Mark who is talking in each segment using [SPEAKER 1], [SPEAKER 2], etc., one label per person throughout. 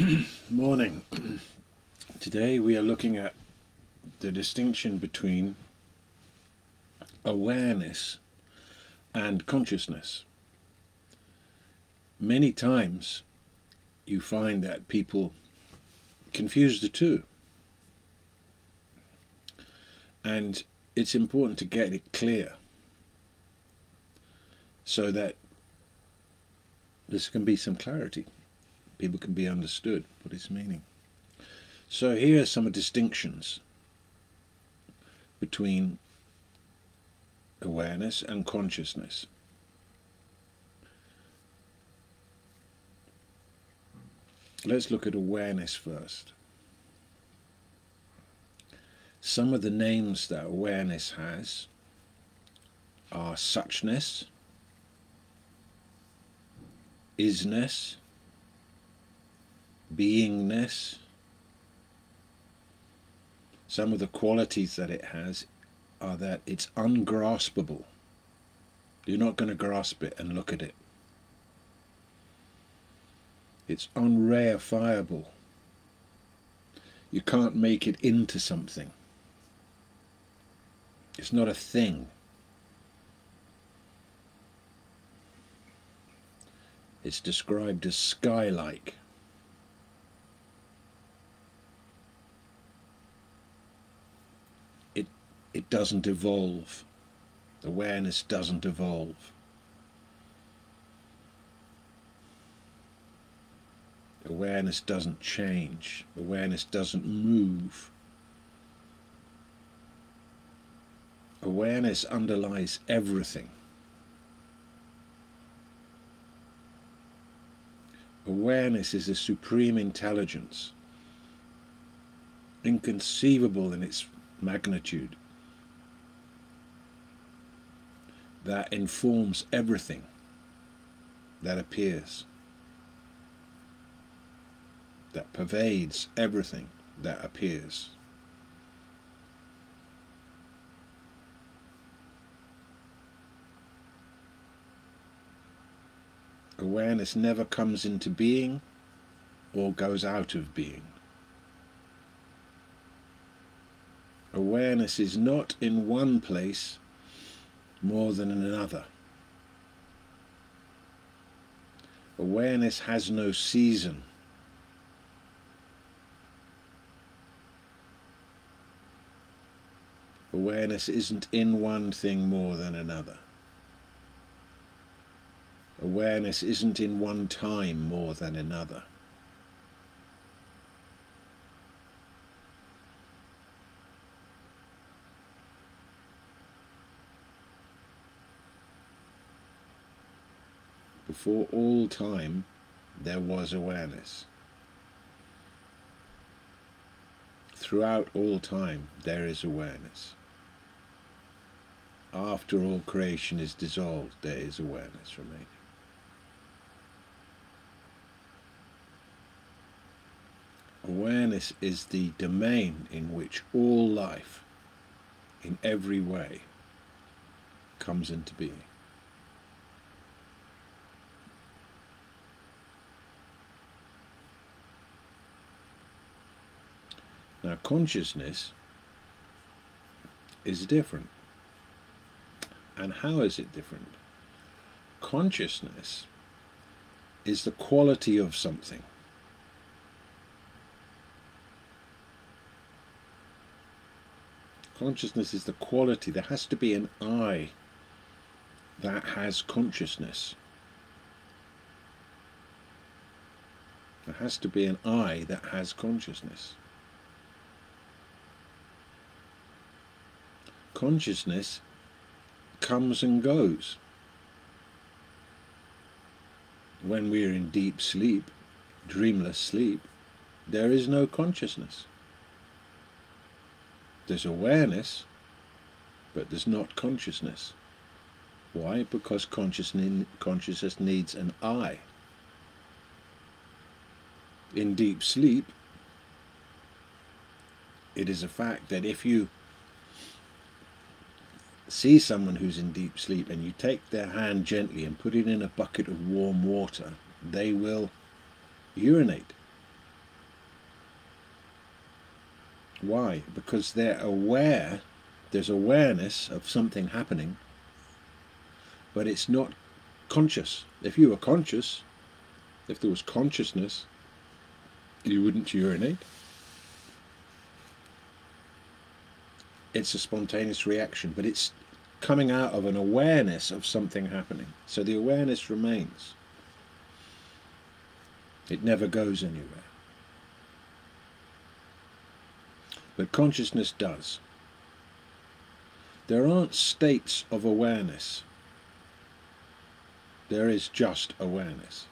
[SPEAKER 1] Morning. Today we are looking at the distinction between awareness and consciousness. Many times you find that people confuse the two. And it's important to get it clear so that there can be some clarity. People can be understood what it's meaning. So here are some distinctions between awareness and consciousness. Let's look at awareness first. Some of the names that awareness has are suchness, isness, beingness. Some of the qualities that it has are that it's ungraspable. You're not going to grasp it and look at it. It's unreifiable. You can't make it into something. It's not a thing. It's described as sky-like. It, doesn't evolve. Awareness doesn't evolve. Awareness doesn't change. Awareness doesn't move. Awareness underlies everything. Awareness is a supreme intelligence, inconceivable in its magnitude, that informs everything that appears, that pervades everything that appears. Awareness never comes into being or goes out of being. Awareness is not in one place more than another. Awareness has no season. Awareness isn't in one thing more than another. Awareness isn't in one time more than another. Before all time, there was awareness. Throughout all time, there is awareness. After all creation is dissolved, there is awareness remaining. Awareness is the domain in which all life, in every way, comes into being. Now, consciousness is different. And how is it different? Consciousness is the quality of something. Consciousness is the quality. There has to be an I that has consciousness. There has to be an I that has consciousness. Consciousness comes and goes. When we are in deep sleep, dreamless sleep, there is no consciousness. There's awareness, but there's not consciousness. Why? Because consciousness needs an I. In deep sleep, it is a fact that if you see someone who's in deep sleep and you take their hand gently and put it in a bucket of warm water, they will urinate. Why? Because they're aware, there's awareness of something happening, but it's not conscious. If you were conscious, if there was consciousness, you wouldn't urinate. It's a spontaneous reaction, but it's coming out of an awareness of something happening. So the awareness remains. It never goes anywhere. But consciousness does. There aren't states of awareness. There is just awareness.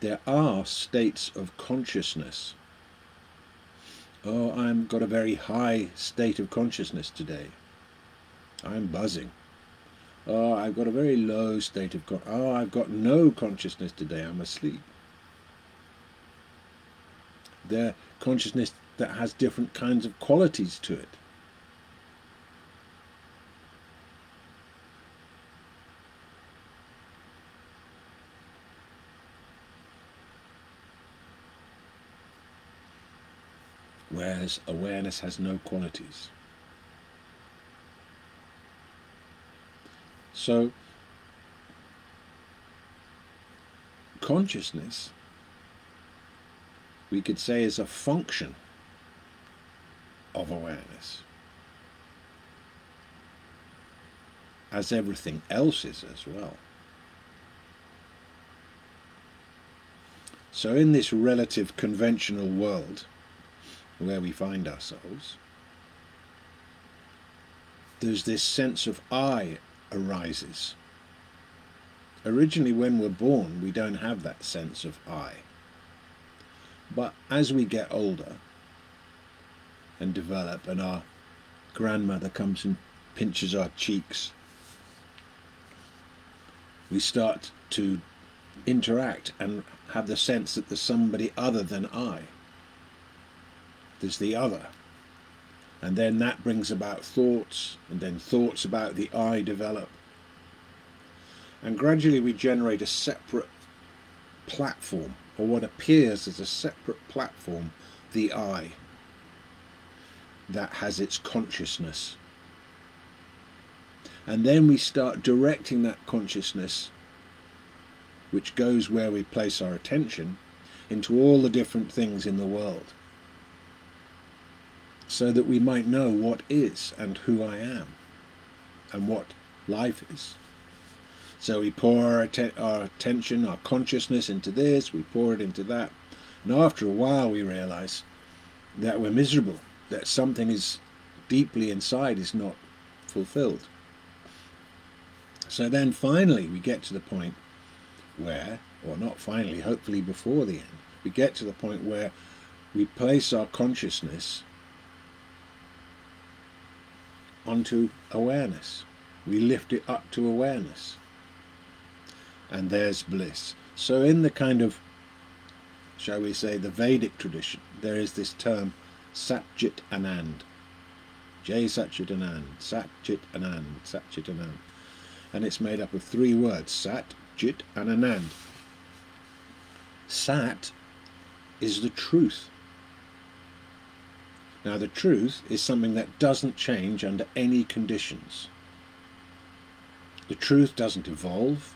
[SPEAKER 1] There are states of consciousness. Oh, I've got a very high state of consciousness today. I'm buzzing. Oh, I've got a very low state of oh, I've got no consciousness today. I'm asleep. There consciousness that has different kinds of qualities to it. Whereas awareness has no qualities. So, consciousness, we could say, is a function of awareness, as everything else is as well. So, in this relative conventional world where we find ourselves, there's this sense of I arises. Originally, when we're born, we don't have that sense of I. But as we get older and develop, and our grandmother comes and pinches our cheeks, we start to interact and have the sense that there's somebody other than I. There's the other. And then that brings about thoughts, and then thoughts about the I develop. And gradually we generate a separate platform, or what appears as a separate platform, the I, that has its consciousness. And then we start directing that consciousness, which goes where we place our attention, into all the different things in the world so that we might know what is and who I am and what life is. So we pour our, our, attention, our consciousness into this, we pour it into that, and after a while we realize that we're miserable, that something is deeply inside is not fulfilled. So then finally we get to the point where, or not finally, hopefully before the end, we get to the point where we place our consciousness onto awareness. We lift it up to awareness. And there's bliss. So, in the kind of, shall we say, the Vedic tradition, there is this term Satchit Anand. Jay Satchit Anand, Satchit Anand, Satchit Anand. And it's made up of three words Sat, Chit, and Anand. Sat is the truth. Now, the truth is something that doesn't change under any conditions. The truth doesn't evolve.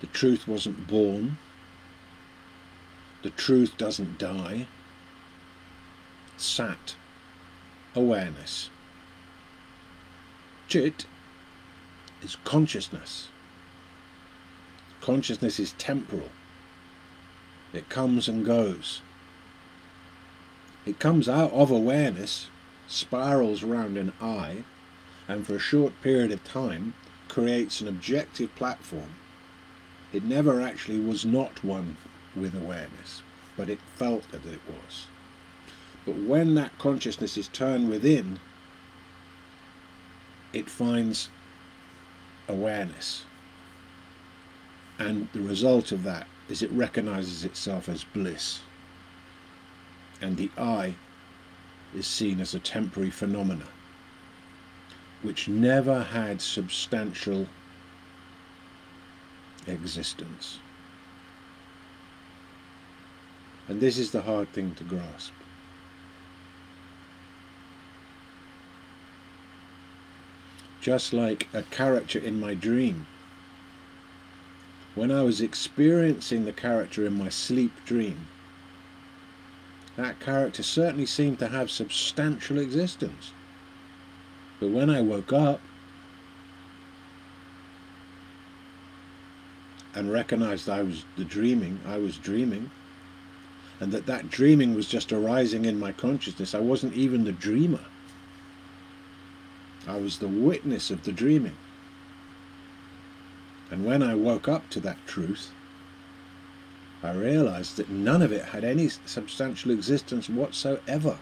[SPEAKER 1] The truth wasn't born. The truth doesn't die. Sat, awareness. Chit is consciousness. Consciousness is temporal. It comes and goes. It comes out of awareness, spirals around an I, and for a short period of time creates an objective platform. It never actually was not one with awareness, but it felt that it was. But when that consciousness is turned within, it finds awareness. And the result of that is it recognizes itself as bliss and the I is seen as a temporary phenomena which never had substantial existence. And this is the hard thing to grasp. Just like a character in my dream. When I was experiencing the character in my sleep dream, that character certainly seemed to have substantial existence. But when I woke up and recognized I was the dreaming, I was dreaming, and that that dreaming was just arising in my consciousness, I wasn't even the dreamer. I was the witness of the dreaming. And when I woke up to that truth, I realized that none of it had any substantial existence whatsoever.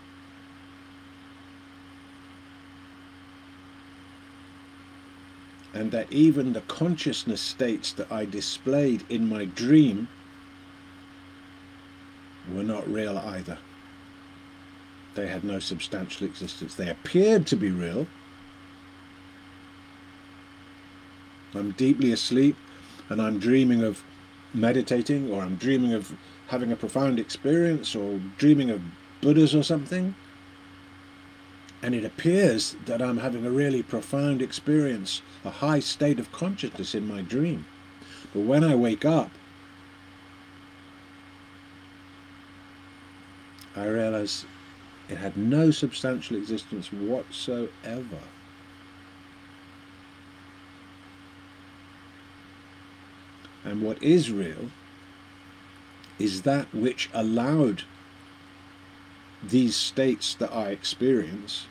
[SPEAKER 1] And that even the consciousness states that I displayed in my dream were not real either. They had no substantial existence. They appeared to be real. I'm deeply asleep and I'm dreaming of meditating or I'm dreaming of having a profound experience or dreaming of Buddhas or something. And it appears that I'm having a really profound experience, a high state of consciousness in my dream. But when I wake up, I realize it had no substantial existence whatsoever. And what is real is that which allowed these states that I experience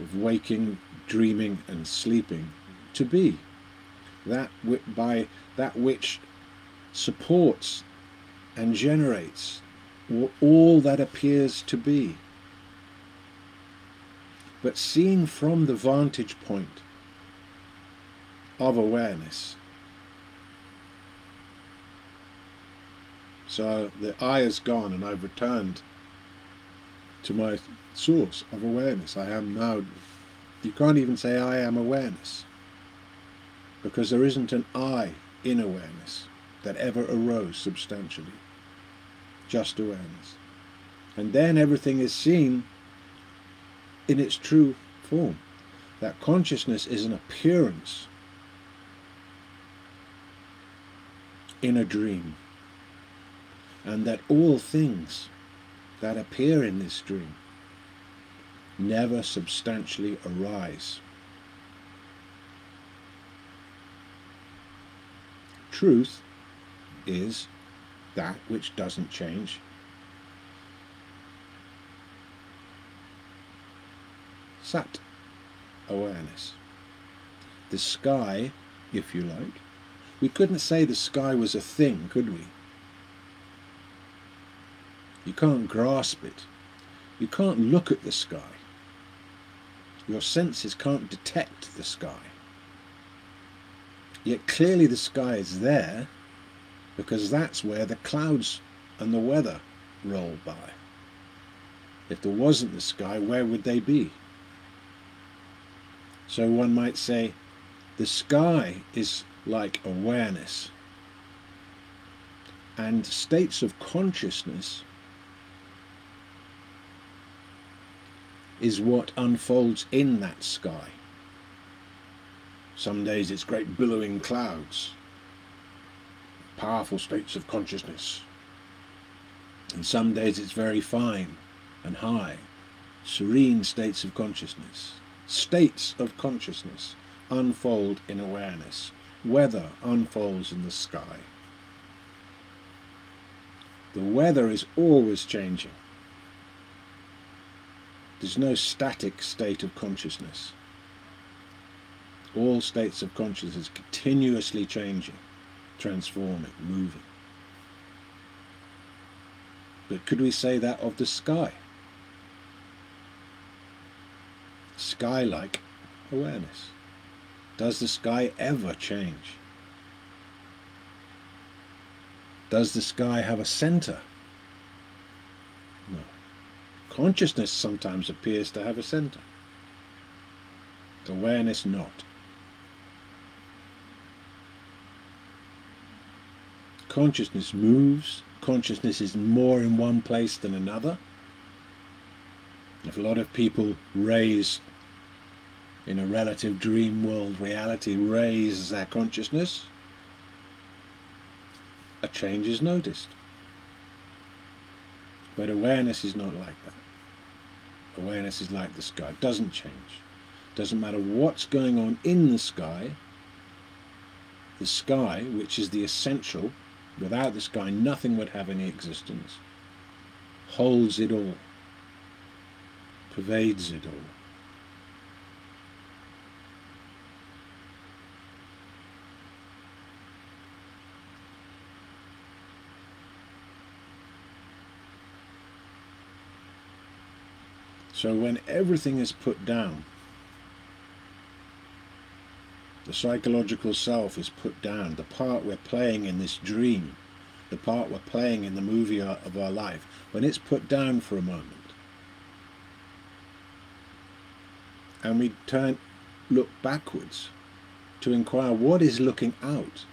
[SPEAKER 1] of waking, dreaming, and sleeping to be. That by that which supports and generates all that appears to be. But seeing from the vantage point of awareness, So the I is gone and I've returned to my source of awareness. I am now, you can't even say I am awareness because there isn't an I in awareness that ever arose substantially. Just awareness. And then everything is seen in its true form. That consciousness is an appearance in a dream and that all things that appear in this dream never substantially arise. Truth is that which doesn't change. Sat, awareness. The sky, if you like. We couldn't say the sky was a thing, could we? You can't grasp it. You can't look at the sky. Your senses can't detect the sky. Yet clearly the sky is there because that's where the clouds and the weather roll by. If there wasn't the sky, where would they be? So one might say the sky is like awareness and states of consciousness is what unfolds in that sky. Some days it's great billowing clouds, powerful states of consciousness. And some days it's very fine and high, serene states of consciousness. States of consciousness unfold in awareness. Weather unfolds in the sky. The weather is always changing. There's no static state of consciousness. All states of consciousness continuously changing, transforming, moving. But could we say that of the sky? Sky-like awareness. Does the sky ever change? Does the sky have a center? Consciousness sometimes appears to have a center. Awareness not. Consciousness moves. Consciousness is more in one place than another. If a lot of people raise in a relative dream world reality raises their consciousness, a change is noticed. But awareness is not like that. Awareness is like the sky, it doesn't change. Doesn't matter what's going on in the sky, the sky, which is the essential, without the sky nothing would have any existence, holds it all, pervades it all. So when everything is put down, the psychological self is put down, the part we're playing in this dream, the part we're playing in the movie of our life, when it's put down for a moment, and we turn, look backwards to inquire what is looking out.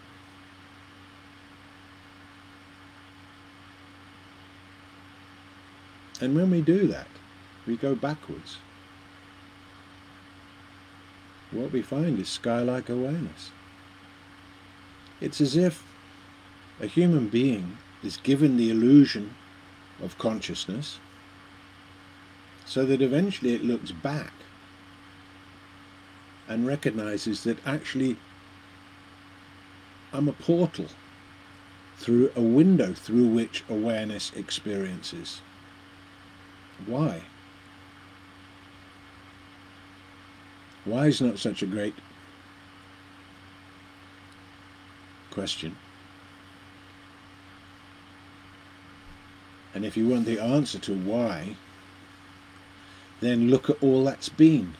[SPEAKER 1] And when we do that, we go backwards. What we find is sky-like awareness. It's as if a human being is given the illusion of consciousness so that eventually it looks back and recognizes that actually I'm a portal through a window through which awareness experiences. Why? Why is not such a great question? And if you want the answer to why, then look at all that's been.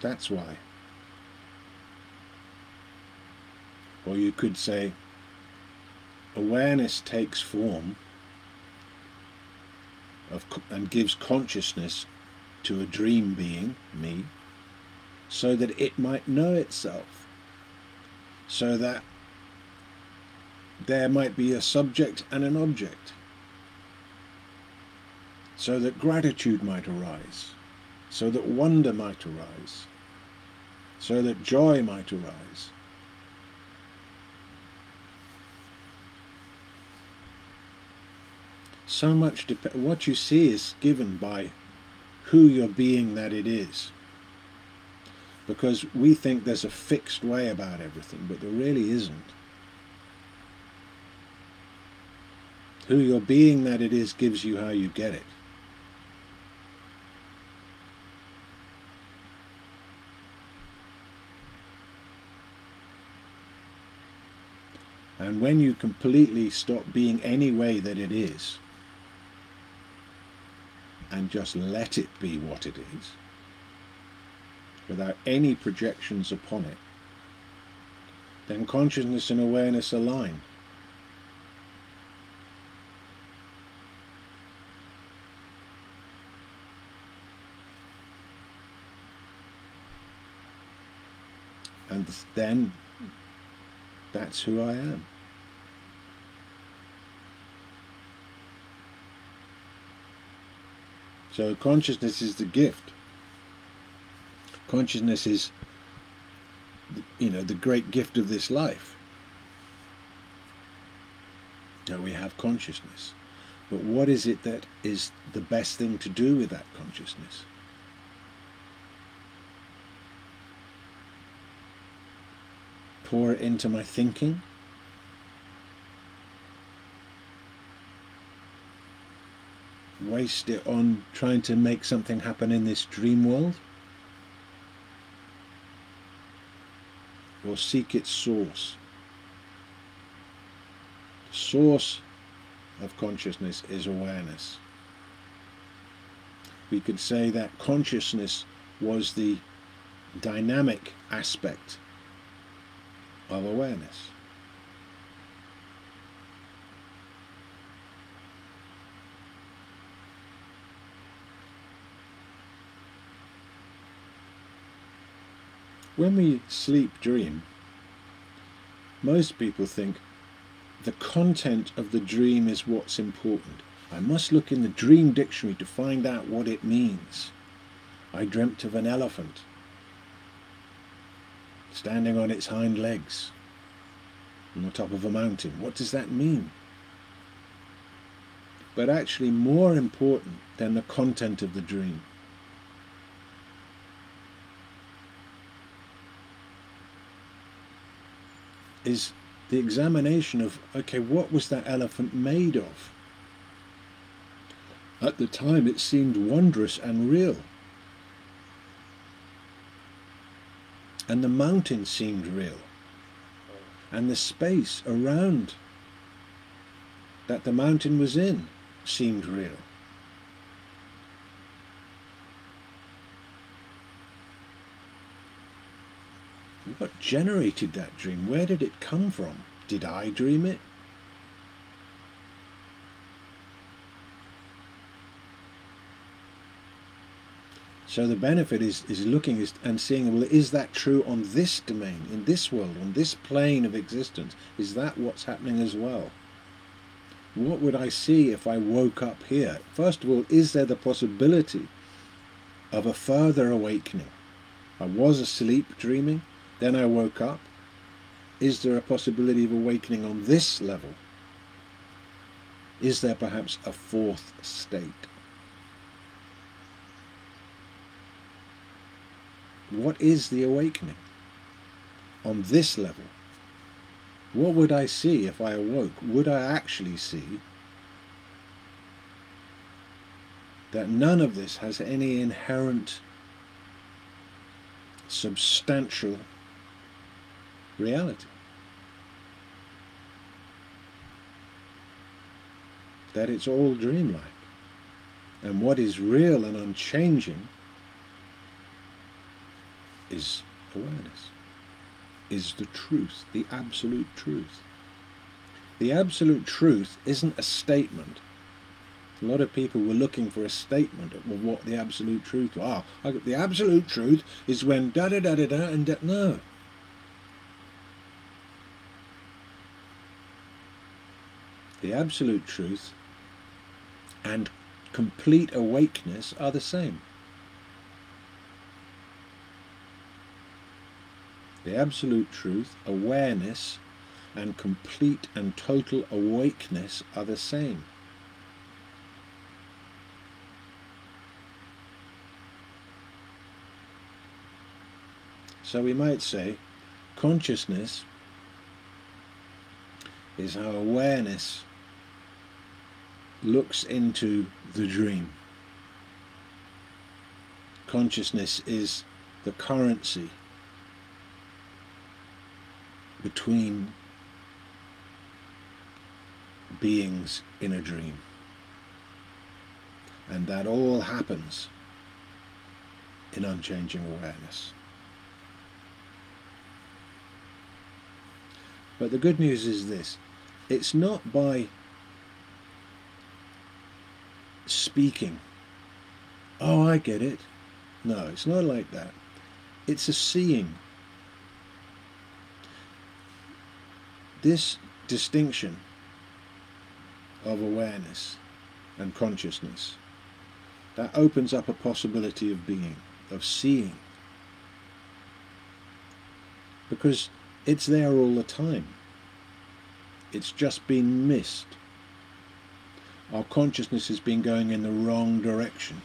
[SPEAKER 1] That's why. Or you could say, awareness takes form of, and gives consciousness to a dream being, me, so that it might know itself, so that there might be a subject and an object, so that gratitude might arise, so that wonder might arise, so that joy might arise. So much dep- what you see is given by who your being that it is. Because we think there's a fixed way about everything but there really isn't. Who your being that it is gives you how you get it. And when you completely stop being any way that it is and just let it be what it is without any projections upon it, then consciousness and awareness align. And then that's who I am. So consciousness is the gift. Consciousness is, you know, the great gift of this life. That we have consciousness. But what is it that is the best thing to do with that consciousness? Pour it into my thinking? Waste it on trying to make something happen in this dream world? Or seek its source? The source of consciousness is awareness. We could say that consciousness was the dynamic aspect of awareness. When we sleep dream, most people think the content of the dream is what's important. I must look in the dream dictionary to find out what it means. I dreamt of an elephant standing on its hind legs on the top of a mountain. What does that mean? But actually, more important than the content of the dream is the examination of okay, what was that elephant made of? At the time, it seemed wondrous and real. And the mountain seemed real. And the space around that the mountain was in seemed real. What generated that dream? Where did it come from? Did I dream it? So the benefit is, is looking and seeing, well, is that true on this domain, in this world, on this plane of existence? Is that what's happening as well? What would I see if I woke up here? First of all, is there the possibility of a further awakening? I was asleep dreaming, then I woke up. Is there a possibility of awakening on this level? Is there perhaps a fourth state? What is the awakening? On this level, what would I see if I awoke? Would I actually see that none of this has any inherent substantial reality? That it's all dreamlike. And what is real and unchanging is awareness, is the truth, the absolute truth. The absolute truth isn't a statement. A lot of people were looking for a statement of what the absolute truth was. Ah, the absolute truth is when da da da da da and da. No. The absolute truth and complete awakeness are the same. the absolute truth, awareness, and complete and total awakeness are the same. So we might say consciousness is how awareness looks into the dream. Consciousness is the currency between beings in a dream. And that all happens in unchanging awareness. But the good news is this it's not by speaking, oh, I get it. No, it's not like that. It's a seeing This distinction of awareness and consciousness that opens up a possibility of being, of seeing. Because it's there all the time. It's just been missed. Our consciousness has been going in the wrong direction.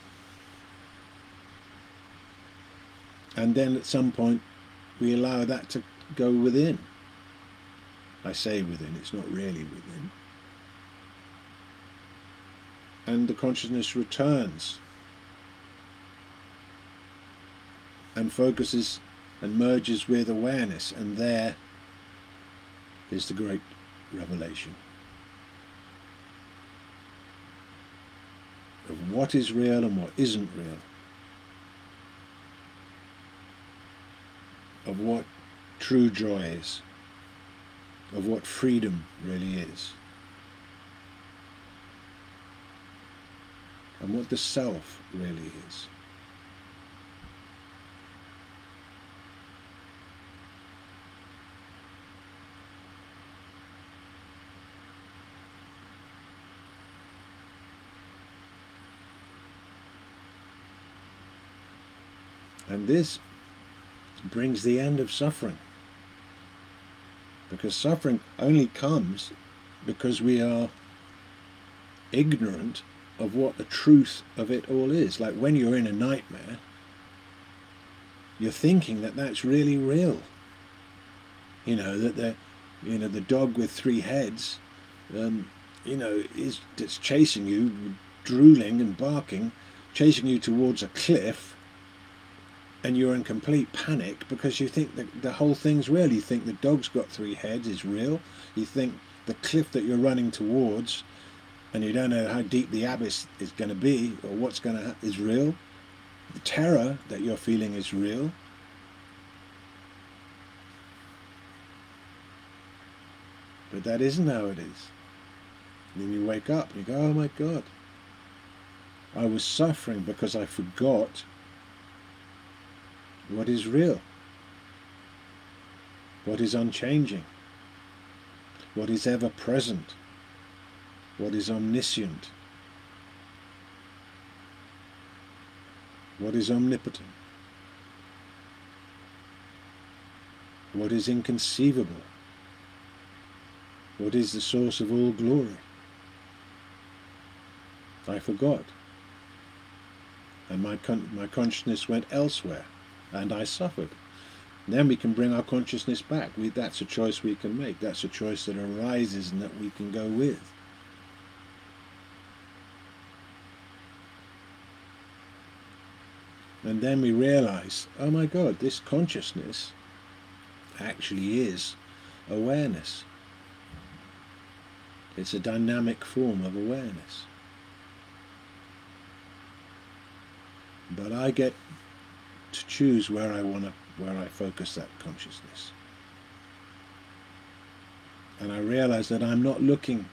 [SPEAKER 1] And then at some point we allow that to go within. I say within, it's not really within. And the consciousness returns and focuses and merges with awareness, and there is the great revelation of what is real and what isn't real, of what true joy is of what freedom really is. And what the self really is. And this brings the end of suffering. Because suffering only comes because we are ignorant of what the truth of it all is. Like when you're in a nightmare, you're thinking that that's really real. You know that the, you know the dog with three heads, um, you know, is that's chasing you, drooling and barking, chasing you towards a cliff, and you're in complete panic because you think that the whole thing's real. You think the dog's got three heads is real. You think the cliff that you're running towards, and you don't know how deep the abyss is going to be or what's going to is real. The terror that you're feeling is real. But that isn't how it is. And then you wake up and you go, oh my God, I was suffering because I forgot what is real, what is unchanging, what is ever present, what is omniscient, what is omnipotent, what is inconceivable, what is the source of all glory. I forgot. And my, con my consciousness went elsewhere, and I suffered. Then we can bring our consciousness back. We, that's a choice we can make. That's a choice that arises and that we can go with. And then we realize, oh my God, this consciousness actually is awareness. It's a dynamic form of awareness. But I get to choose where I want to, where I focus that consciousness. And I realize that I'm not looking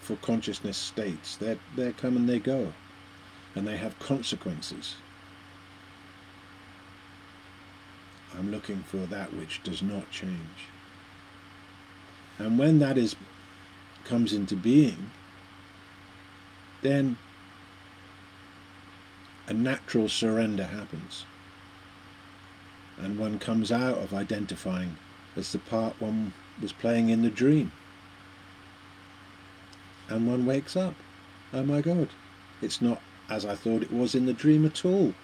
[SPEAKER 1] for consciousness states. They they come and they go, and they have consequences. I'm looking for that which does not change. And when that is comes into being, then a natural surrender happens. And one comes out of identifying as the part one was playing in the dream. And one wakes up. Oh my God, it's not as I thought it was in the dream at all.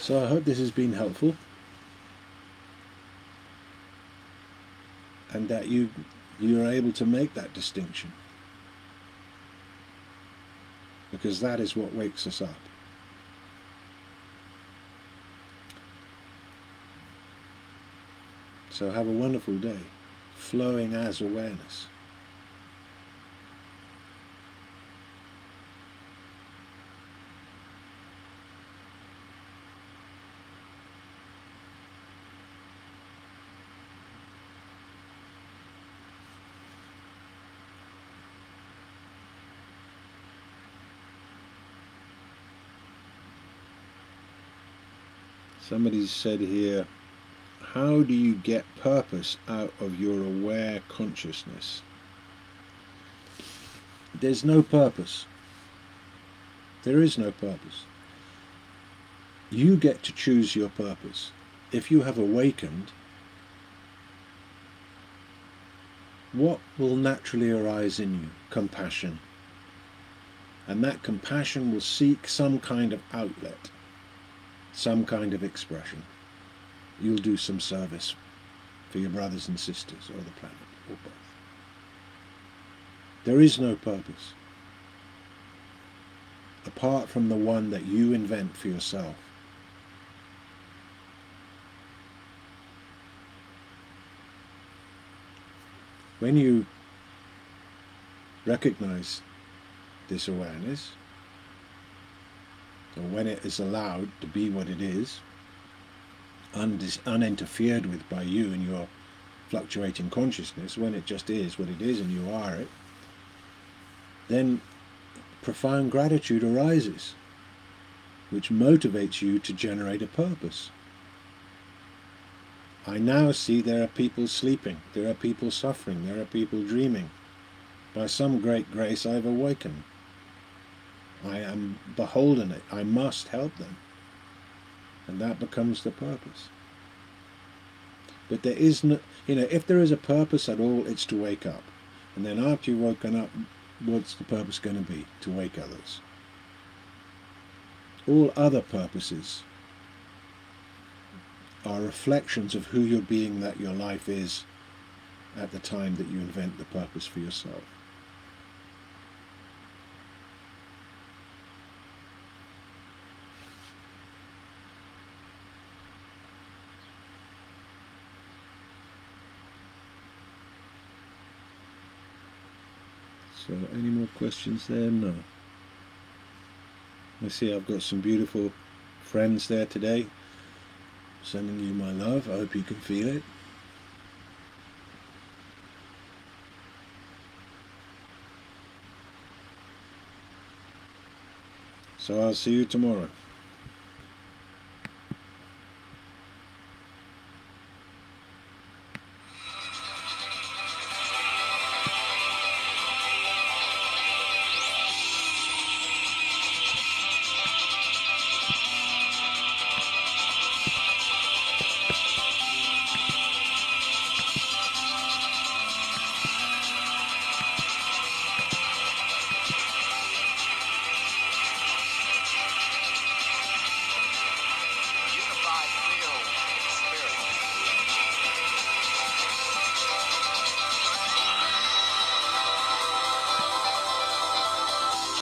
[SPEAKER 1] So I hope this has been helpful and that you you are able to make that distinction because that is what wakes us up. So have a wonderful day, flowing as awareness. Somebody said here, how do you get purpose out of your aware consciousness? There's no purpose. There is no purpose. You get to choose your purpose. If you have awakened, what will naturally arise in you? Compassion. And that compassion will seek some kind of outlet some kind of expression. You'll do some service for your brothers and sisters or the planet or both. There is no purpose apart from the one that you invent for yourself. When you recognize this awareness, so when it is allowed to be what it is, and is uninterfered with by you and your fluctuating consciousness, when it just is what it is and you are it, then profound gratitude arises, which motivates you to generate a purpose. I now see there are people sleeping, there are people suffering, there are people dreaming. By some great grace I've awakened. I am beholden it. I must help them. And that becomes the purpose. But there is no, you know, if there is a purpose at all, it's to wake up. And then after you've woken up, what's the purpose going to be? To wake others. All other purposes are reflections of who you're being that your life is at the time that you invent the purpose for yourself. So any more questions there? No. I see I've got some beautiful friends there today. Sending you my love. I hope you can feel it. So I'll see you tomorrow.